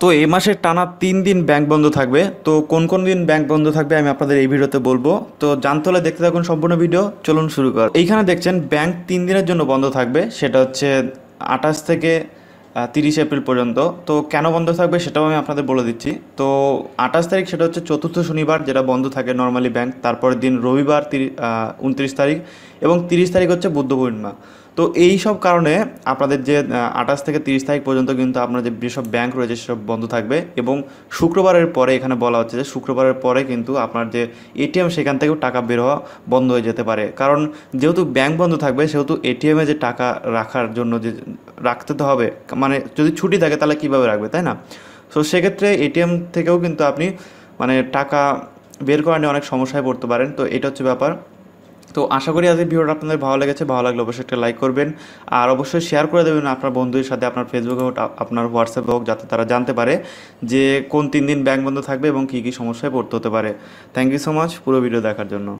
তো এই মাসের টানা তিন দিন ব্যাংক বন্ধ থাকবে। তো কোন কোন দিন ব্যাংক বন্ধ থাকবে আমি আপনাদের এই ভিডিওতে বলব। তো জানতে হলে দেখতে থাকুন সম্পূর্ণ ভিডিও। চলুন শুরু কর এইখানে দেখছেন ব্যাংক তিন দিনের জন্য বন্ধ থাকবে। সেটা হচ্ছে আঠাশ থেকে তিরিশ এপ্রিল পর্যন্ত। তো কেন বন্ধ থাকবে সেটাও আমি আপনাদের বলে দিচ্ছি। তো আঠাশ তারিখ সেটা হচ্ছে চতুর্থ শনিবার, যেটা বন্ধ থাকে নর্মালি ব্যাংক তারপরের দিন রবিবার তিরি উনত্রিশ তারিখ এবং তিরিশ তারিখ হচ্ছে বুদ্ধ পূর্ণিমা। তো এই সব কারণে আপনাদের যে আঠাশ থেকে তিরিশ তারিখ পর্যন্ত কিন্তু আপনার যে, যেসব ব্যাংক রয়েছে সেসব বন্ধ থাকবে এবং শুক্রবারের পরে এখানে বলা হচ্ছে যে, শুক্রবারের পরে কিন্তু আপনার যে এটিএম সেখান থেকেও টাকা বের হওয়া বন্ধ হয়ে যেতে পারে। কারণ যেহেতু ব্যাংক বন্ধ থাকবে, সেহেতু এটিএমে যে টাকা রাখার জন্য যে রাখতে তো হবে। মানে যদি ছুটি থাকে তাহলে কীভাবে রাখবে, তাই না? সো সেক্ষেত্রে এটিএম থেকেও কিন্তু আপনি মানে টাকা বের করা নিয়ে অনেক সমস্যায় পড়তে পারেন। তো এটা হচ্ছে ব্যাপার। তো আশা করি আজকের ভিডিওটা আপনাদের ভালো লেগেছে। ভালো লাগলে অবশ্যই একটা লাইক করবেন। আর অবশ্যই শেয়ার করে দেবেন আপনার বন্ধুদের সাথে, আপনার ফেসবুকে হোক, আপনার হোয়াটসঅ্যাপে হোক, যাতে তারা জানতে পারে যে কোন তিন দিন ব্যাংক বন্ধ থাকবে এবং কী কী সমস্যায় পড়তে হতে পারে। থ্যাংক ইউ সো মাচ পুরো ভিডিও দেখার জন্য।